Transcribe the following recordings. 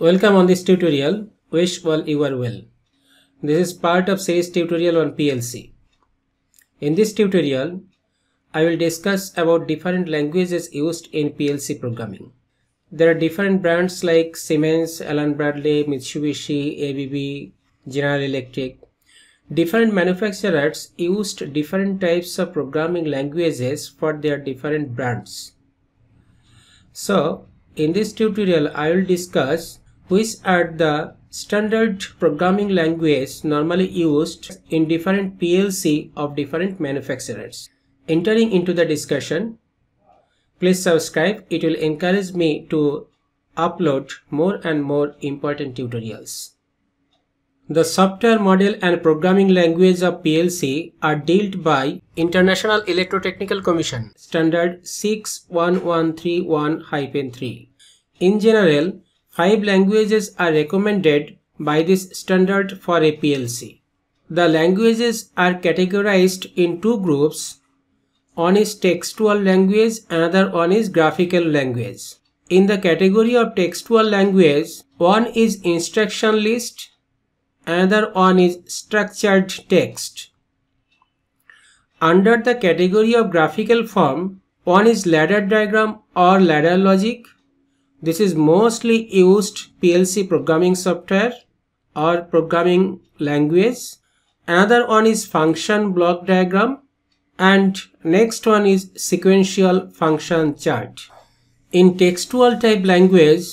Welcome on this tutorial. Wish all you are well. This is part of series tutorial on PLC. In this tutorial, I will discuss about different languages used in PLC programming. There are different brands like Siemens, Allen Bradley, Mitsubishi, ABB, General Electric. Different manufacturers used different types of programming languages for their different brands. So, in this tutorial, I will discuss which are the standard programming language normally used in different PLC of different manufacturers. Entering into the discussion, please subscribe. It will encourage me to upload more and more important tutorials. The software model and programming language of PLC are dealt by International Electrotechnical Commission Standard 61131-3. In general, five languages are recommended by this standard for a PLC. The languages are categorized in two groups. One is textual language, another one is graphical language. In the category of textual language, one is instruction list, another one is structured text. Under the category of graphical form, one is ladder diagram or ladder logic. This is mostly used PLC programming software or programming language. Another one is function block diagram and next one is sequential function chart. In textual type language,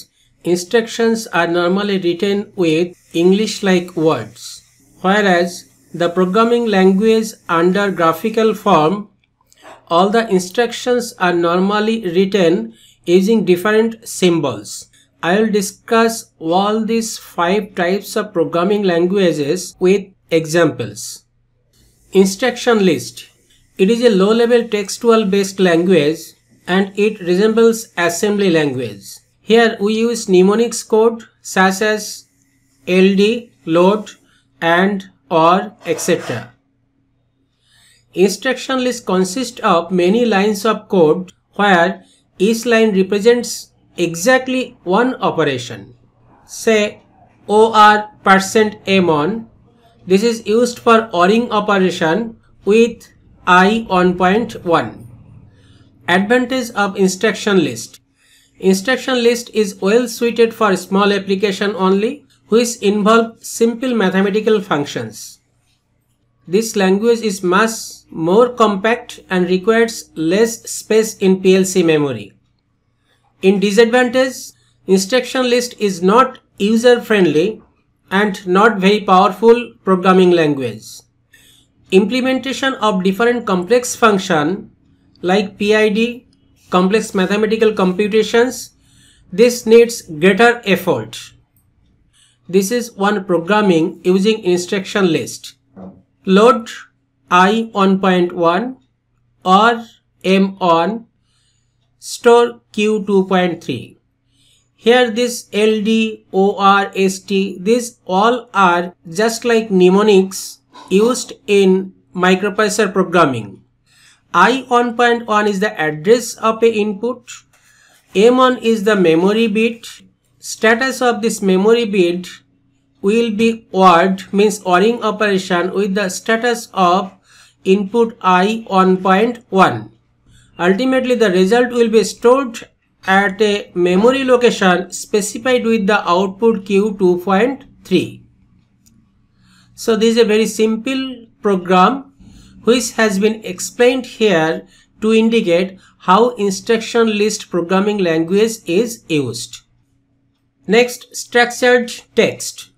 instructions are normally written with English-like words, whereas the programming language under graphical form, all the instructions are normally written using different symbols. I will discuss all these five types of programming languages with examples. Instruction list. It is a low-level textual based language and it resembles assembly language. Here we use mnemonics code such as LD, load and or etc. Instruction list consists of many lines of code where each line represents exactly one operation. Say OR percent %m This is used for ORing operation with I on point 1. Advantage of instruction list. Instruction list is well suited for small application only which involve simple mathematical functions. This language is much more compact and requires less space in PLC memory. In disadvantage, instruction list is not user friendly and not very powerful programming language. Implementation of different complex function like PID, complex mathematical computations, this needs greater effort. This is one programming using instruction list load i 1.1 or m on store q 2.3 here this ld or st these all are just like mnemonics used in microprocessor programming. I 1.1 is the address of a input. M1 is the memory bit. Status of this memory bit will be ORed means ORing operation with the status of input i 1.1. Ultimately the result will be stored at a memory location specified with the output q 2.3. So this is a very simple program which has been explained here to indicate how instruction list programming language is used. Next, structured text.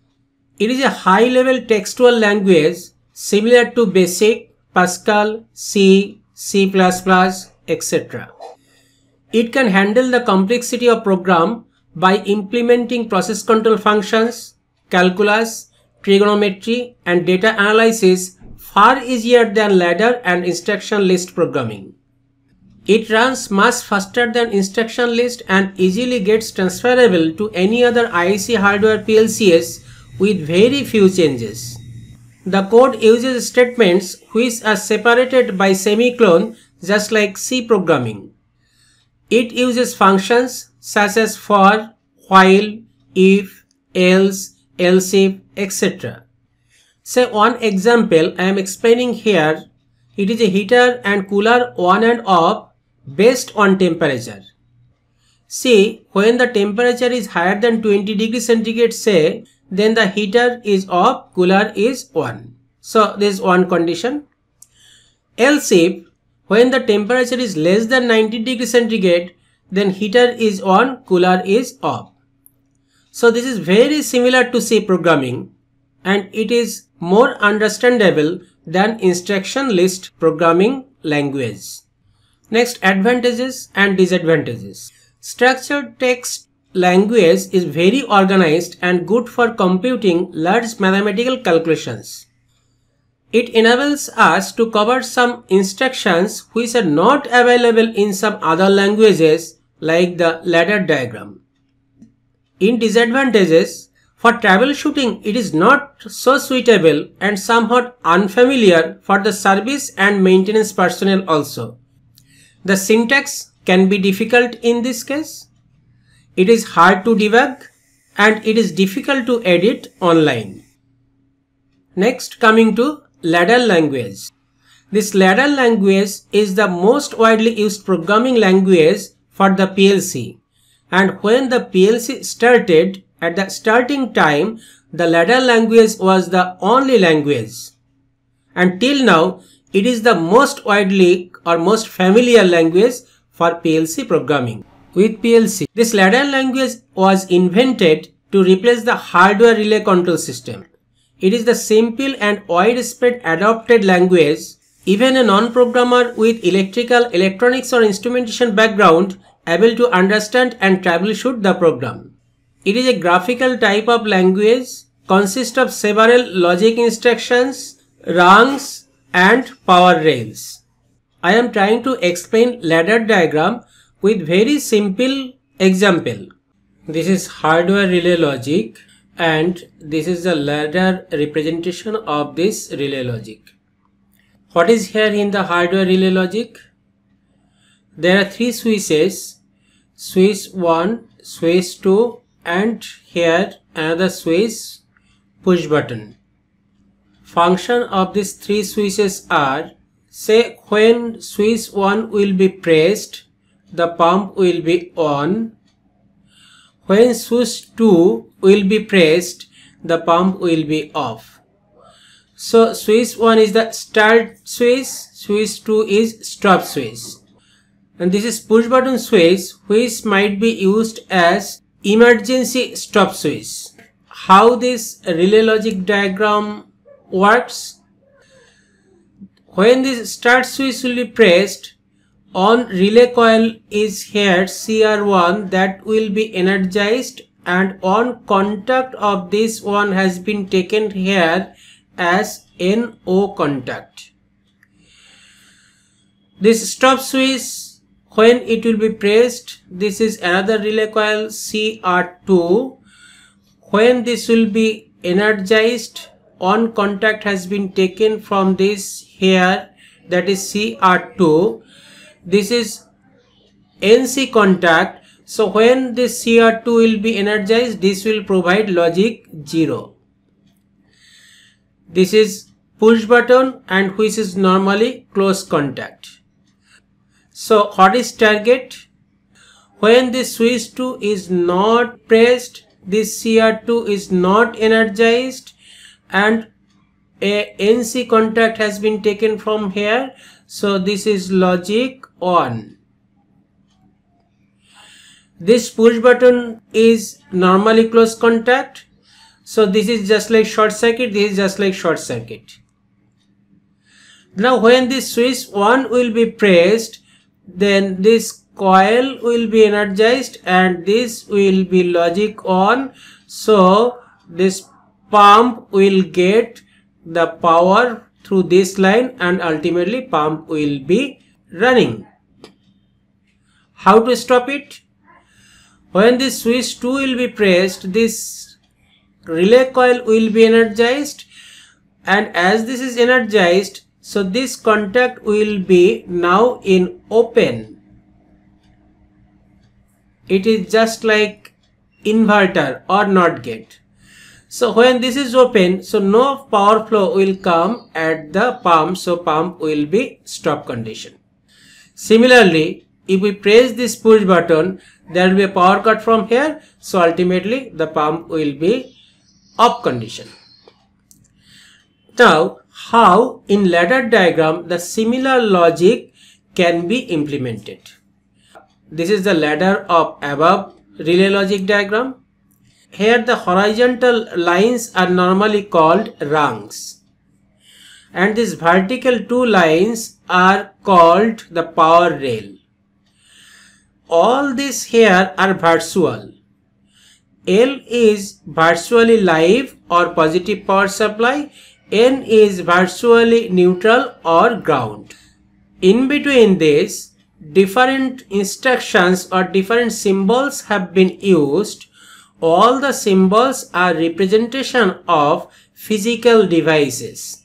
It is a high-level textual language similar to BASIC, Pascal, C, C++, etc. It can handle the complexity of program by implementing process control functions, calculus, trigonometry and data analysis far easier than ladder and instruction list programming. It runs much faster than instruction list and easily gets transferable to any other IEC hardware PLCs with very few changes. The code uses statements which are separated by semicolon just like C programming. It uses functions such as for, while, if, else, else if, etc. Say one example I am explaining here. It is a heater and cooler on and off based on temperature. See, when the temperature is higher than 20 degree centigrade say, then the heater is off, cooler is on. So this is one condition. Else if, when the temperature is less than 90 degree centigrade, then heater is on, cooler is off. So this is very similar to C programming and it is more understandable than instruction list programming language. Next advantages and disadvantages. Structured text language is very organized and good for computing large mathematical calculations. It enables us to cover some instructions which are not available in some other languages like the ladder diagram. In disadvantages, for troubleshooting it is not so suitable and somewhat unfamiliar for the service and maintenance personnel also. The syntax can be difficult in this case. It is hard to debug and it is difficult to edit online. Next coming to ladder language. This ladder language is the most widely used programming language for the PLC and when the PLC started at the starting time the ladder language was the only language. Until now it is the most widely or most familiar language for PLC programming. With PLC, this ladder language was invented to replace the hardware relay control system. It is the simple and widespread adopted language. Even a non-programmer with electrical, electronics or instrumentation background able to understand and troubleshoot the program. It is a graphical type of language, consists of several logic instructions, rungs and power rails. I am trying to explain ladder diagram with very simple example. This is hardware relay logic and this is the ladder representation of this relay logic. What is here in the hardware relay logic? There are three switches, switch 1, switch 2 and here another switch push button. Function of these three switches are say when switch 1 will be pressed the pump will be on when switch 2 will be pressed, the pump will be off. So switch 1 is the start switch, switch 2 is stop switch. And this is push button switch which might be used as emergency stop switch. How this relay logic diagram works? When this start switch will be pressed, on relay coil is here CR1 that will be energized and on contact of this one has been taken here as NO contact. This stop switch when it will be pressed this is another relay coil CR2 when this will be energized on contact has been taken from this here that is CR2 this is NC contact. So when this CR2 will be energized, this will provide logic 0. This is push button and which is normally close contact. So what is target? When this switch 2 is not pressed, this CR2 is not energized and a NC contact has been taken from here. So this is logic on. This push button is normally close contact. So this is just like short circuit, this is just like short circuit. Now when this switch 1 will be pressed, then this coil will be energized and this will be logic on. So this pump will get the power through this line and ultimately pump will be running. How to stop it? When this switch 2 will be pressed, this relay coil will be energized and as this is energized, so this contact will be now in open. It is just like inverter or NOT gate. So when this is open, so no power flow will come at the pump, so pump will be stop condition. Similarly, if we press this push button, there will be a power cut from here, so ultimately the pump will be off condition. Now, how in ladder diagram the similar logic can be implemented. This is the ladder of above relay logic diagram. Here the horizontal lines are normally called rungs and these vertical two lines are called the power rail. All these here are virtual. L is virtually live or positive power supply, N is virtually neutral or ground. In between this, different instructions or different symbols have been used all the symbols are representation of physical devices.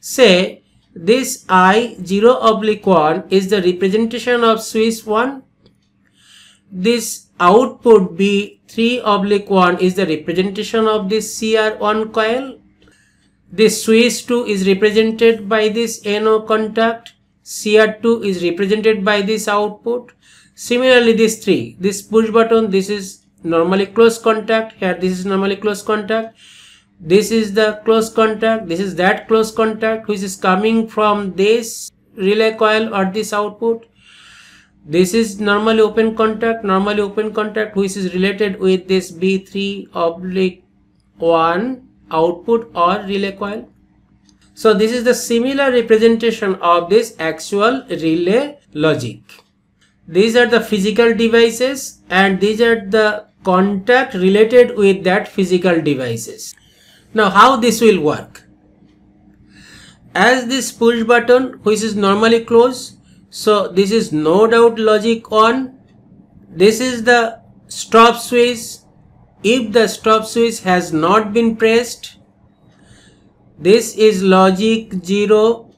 Say this I 0 oblique 1 is the representation of switch 1. This output B 3 oblique 1 is the representation of this CR1 coil. This switch 2 is represented by this NO contact. CR2 is represented by this output. Similarly, this 3, this push button, this is normally close contact here this is normally close contact this is the close contact. This is that close contact which is coming from this relay coil or this output. This is normally open contact normally open contact which is related with this b3 oblique 1 output or relay coil. So this is the similar representation of this actual relay logic. These are the physical devices and these are the contact related with that physical devices. Now how this will work? As this push button which is normally closed, so this is no doubt logic on. This is the stop switch. If the stop switch has not been pressed, this is logic 0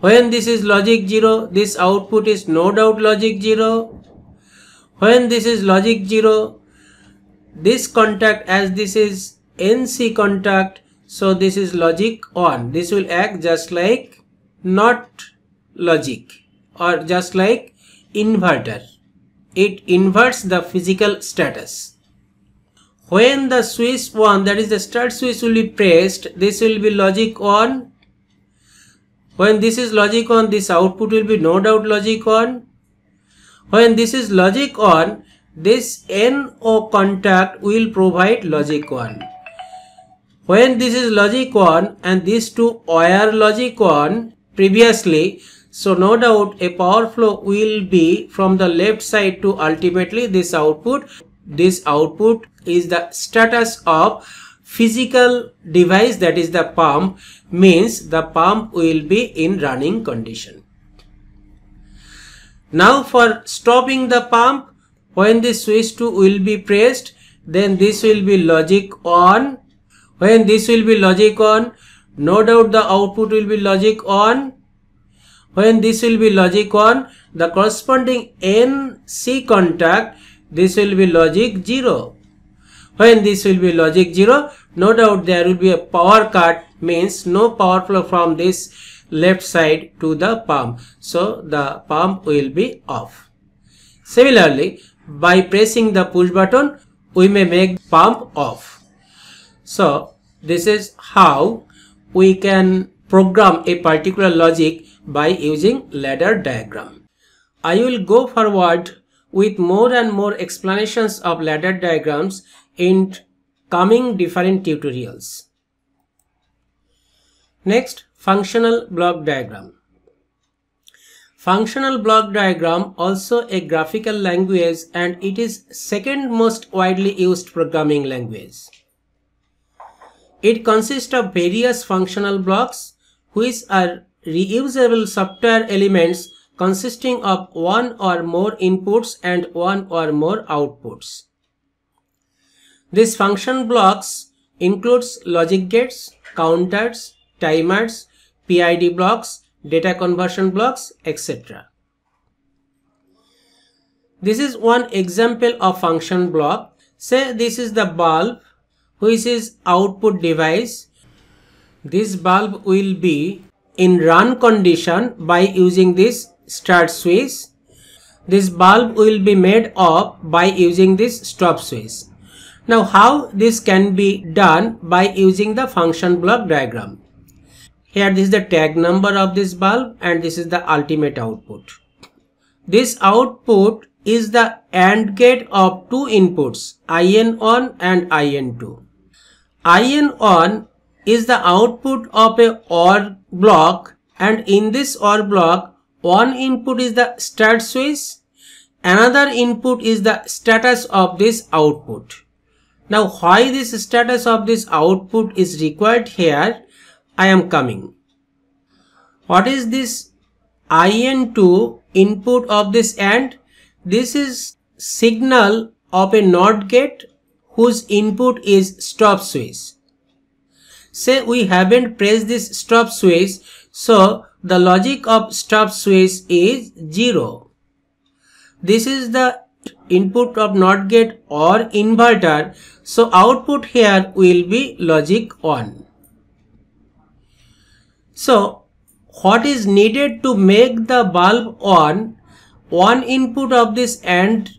when this is logic 0 this output is no doubt logic 0 when this is logic 0 this contact as this is NC contact so this is logic on. This will act just like not logic or just like inverter. It inverts the physical status. When the switch 1 that is the start switch will be pressed this will be logic on. When this is logic on this output will be no doubt logic on. When this is logic on, this NO contact will provide logic 1. When this is logic 1 and these two wire logic 1 previously, so no doubt a power flow will be from the left side to ultimately this output. This output is the status of physical device that is the pump means the pump will be in running condition. Now for stopping the pump, when this switch 2 will be pressed, then this will be logic on. When this will be logic on, no doubt the output will be logic on. When this will be logic on, the corresponding NC contact, this will be logic 0. When this will be logic 0, no doubt there will be a power cut means no power flow from this left side to the pump. So the pump will be off. Similarly, by pressing the push button, we may make pump off. So this is how we can program a particular logic by using ladder diagram. I will go forward with more and more explanations of ladder diagrams in coming different tutorials. Next, Functional block diagram. Functional block diagram also a graphical language and it is second most widely used programming language. It consists of various functional blocks which are reusable software elements consisting of one or more inputs and one or more outputs. These function blocks includes logic gates, counters, timers, PID blocks, data conversion blocks, etc. This is one example of function block. Say this is the bulb which is output device. This bulb will be in run condition by using this start switch. This bulb will be made off by using this stop switch. Now how this can be done by using the function block diagram. Here this is the tag number of this bulb and this is the ultimate output. This output is the AND gate of two inputs IN1 and IN2. IN1 is the output of a OR block and in this OR block one input is the start switch another input is the status of this output. Now why this status of this output is required here I am coming. What is this IN2 input of this AND? This is signal of a NOT gate whose input is stop switch. Say we haven't pressed this stop switch, so the logic of stop switch is 0. This is the input of NOT gate or inverter, so output here will be logic 1. So what is needed to make the bulb on? One input of this AND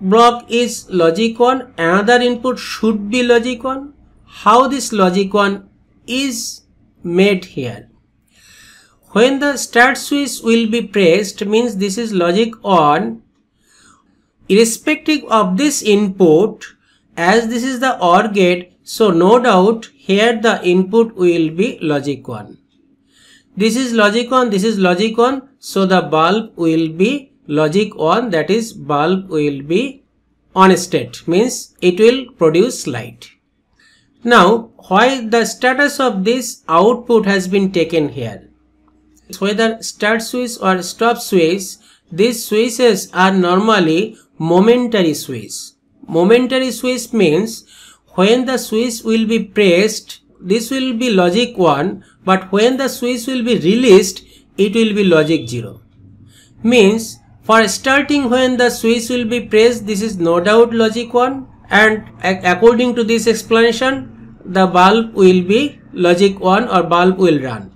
block is logic 1, another input should be logic 1. How this logic 1 is made here. When the start switch will be pressed means this is logic on irrespective of this input as this is the OR gate so no doubt here the input will be logic 1. This is logic 1, this is logic 1 so the bulb will be logic 1 that is bulb will be on state means it will produce light. Now, why the status of this output has been taken here? Whether start switch or stop switch, these switches are normally momentary switch. Momentary switch means when the switch will be pressed, this will be logic 1, but when the switch will be released, it will be logic 0. Means for starting when the switch will be pressed, this is no doubt logic 1 and according to this explanation the bulb will be logic 1 or bulb will run.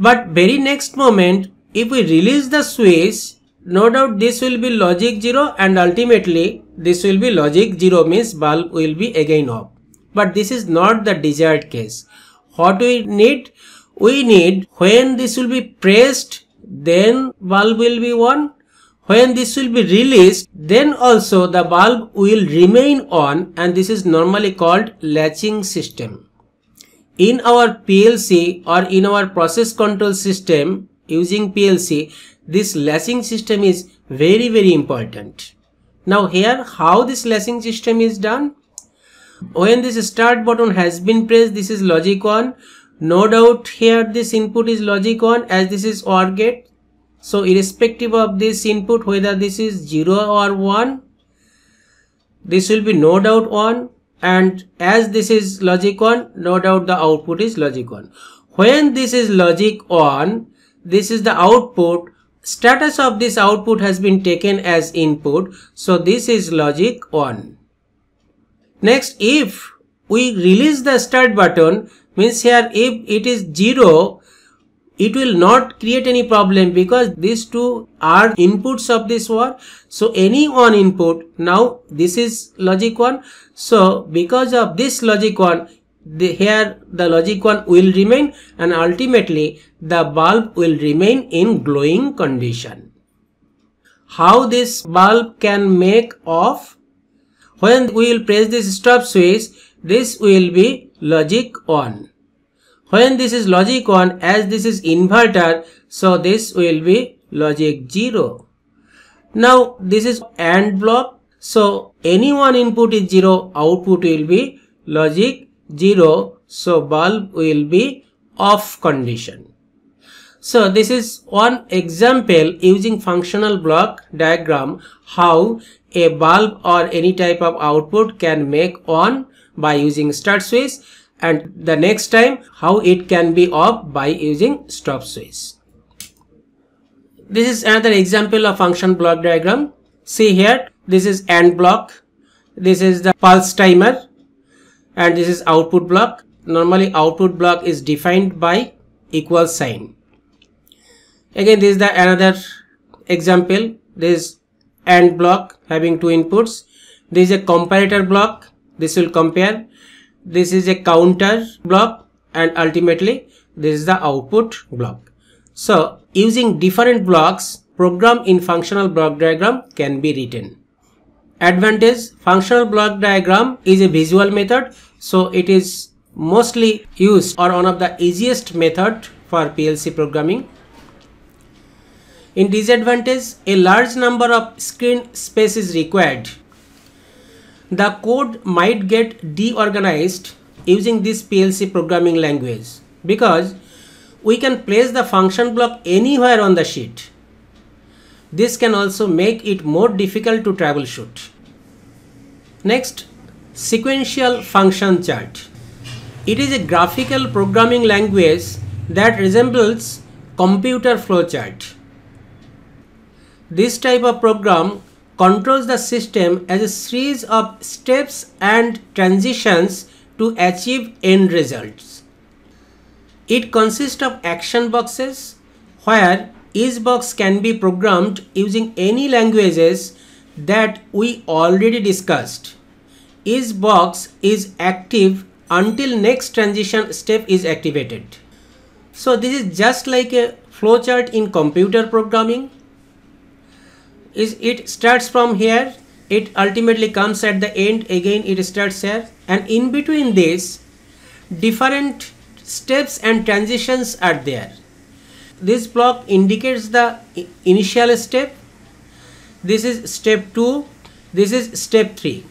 But very next moment if we release the switch no doubt this will be logic 0 and ultimately this will be logic 0 means bulb will be again off. But this is not the desired case what we need we need when this will be pressed then bulb will be on when this will be released, then also the bulb will remain on and this is normally called latching system. In our PLC or in our process control system using PLC, this latching system is very very important. Now here how this latching system is done? When this start button has been pressed, this is logic on. No doubt here this input is logic on as this is OR gate. So irrespective of this input whether this is 0 or 1 this will be no doubt on. And as this is logic on, no doubt the output is logic on. when this is logic on, this is the output. Status of this output has been taken as input. So this is logic 1 next if we release the start button means here if it is 0 it will not create any problem because these two are inputs of this one so any one input now this is logic one. So because of this logic one the, here the logic one will remain and ultimately the bulb will remain in glowing condition. How this bulb can make off when we will press this stop switch this will be logic on when this is logic 1 as this is inverter so this will be logic 0. Now this is AND block so any one input is 0 output will be logic 0 so bulb will be off condition. So this is one example using functional block diagram how a bulb or any type of output can make on by using start switch and the next time how it can be off by using stop switch. This is another example of function block diagram. See here, this is AND block, this is the pulse timer and this is output block. Normally output block is defined by equal sign. Again, this is the another example. This AND block having two inputs. This is a comparator block. This will compare. This is a counter block and ultimately this is the output block. So using different blocks program in functional block diagram can be written. Advantage functional block diagram is a visual method so it is mostly used or one of the easiest method for PLC programming. In disadvantage a large number of screen space is required. The code might get deorganized using this PLC programming language because we can place the function block anywhere on the sheet. This can also make it more difficult to troubleshoot. Next, sequential function chart. It is a graphical programming language that resembles computer flowchart. This type of program controls the system as a series of steps and transitions to achieve end results. It consists of action boxes where each box can be programmed using any languages that we already discussed. Each box is active until next transition step is activated. So this is just like a flowchart in computer programming. Is it starts from here, it ultimately comes at the end, again it starts here and in between this different steps and transitions are there. This block indicates the initial step. This is step 2. This is step 3.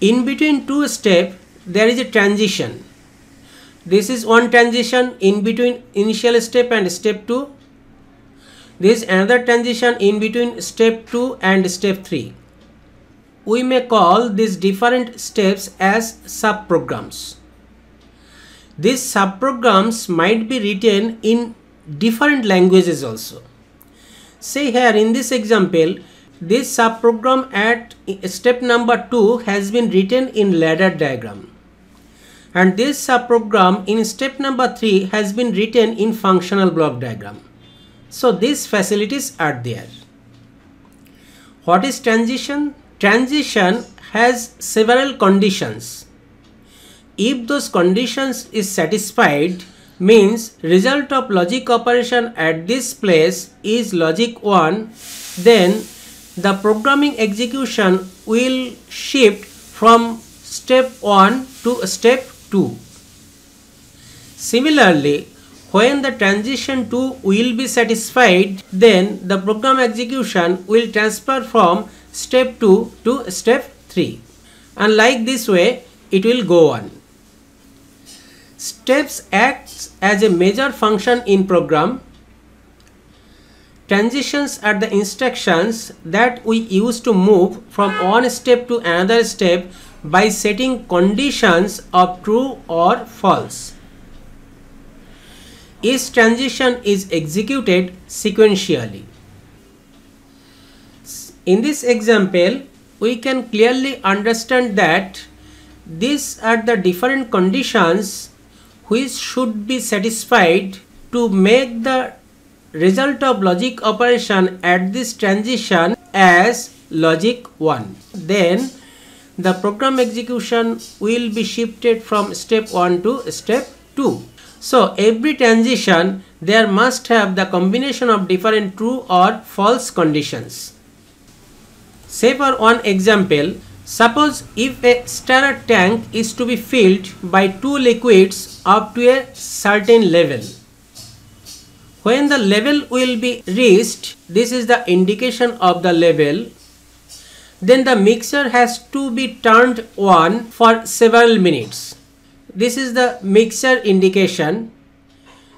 In between two steps, there is a transition. This is one transition in between initial step and step 2. This is another transition in between step 2 and step 3. We may call these different steps as subprograms. These subprograms might be written in different languages also. Say here in this example, this subprogram at step number 2 has been written in ladder diagram. And this subprogram in step number 3 has been written in functional block diagram. So these facilities are there. What is transition? Transition has several conditions if those conditions is satisfied means result of logic operation at this place is logic 1 then the programming execution will shift from step 1 to step 2 similarly when the transition 2 will be satisfied then the program execution will transfer from step 2 to step 3 and like this way it will go on Steps acts as a major function in program. Transitions are the instructions that we use to move from one step to another step by setting conditions of true or false. Each transition is executed sequentially. In this example, we can clearly understand that these are the different conditions which should be satisfied to make the result of logic operation at this transition as logic 1 then the program execution will be shifted from step 1 to step 2 so every transition there must have the combination of different true or false conditions say for one example Suppose if a stirrer tank is to be filled by two liquids up to a certain level. When the level will be reached, this is the indication of the level, then the mixer has to be turned on for several minutes. This is the mixer indication.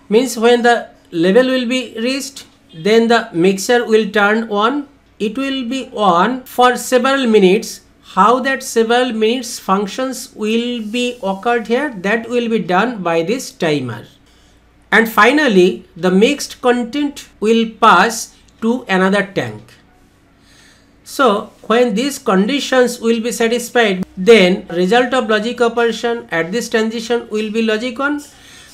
Means when the level will be reached then the mixer will turn on. It will be on for several minutes. How that several minutes functions will be occurred here that will be done by this timer. And finally the mixed content will pass to another tank. So when these conditions will be satisfied, then result of logic operation at this transition will be logic 1.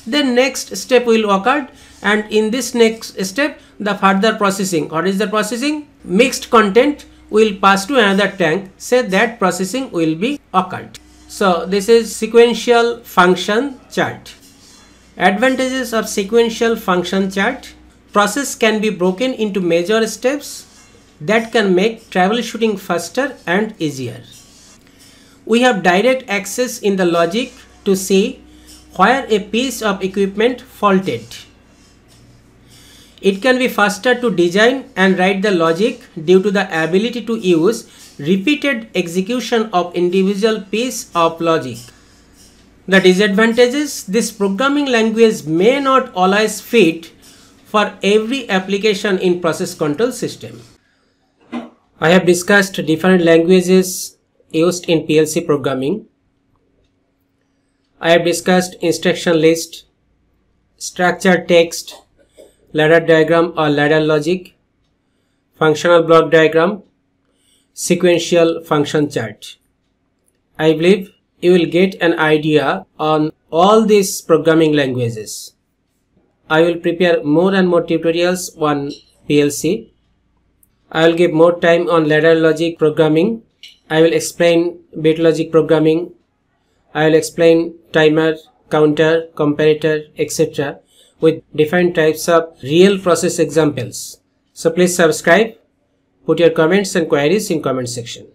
Then next step will occur and in this next step the further processing. What is the processing? Mixed content will pass to another tank say that processing will be occurred. So this is sequential function chart. Advantages of sequential function chart. Process can be broken into major steps that can make troubleshooting faster and easier. We have direct access in the logic to see where a piece of equipment faulted. It can be faster to design and write the logic due to the ability to use repeated execution of individual piece of logic. The disadvantages this programming language may not always fit for every application in process control system. I have discussed different languages used in PLC programming. I have discussed instruction list, structured text, ladder diagram or ladder logic, functional block diagram, sequential function chart. I believe you will get an idea on all these programming languages. I will prepare more and more tutorials on PLC I will give more time on ladder logic programming. I will explain bit logic programming. I will explain timer, counter, comparator, etc. with different types of real process examples. So please subscribe, put your comments and queries in comment section.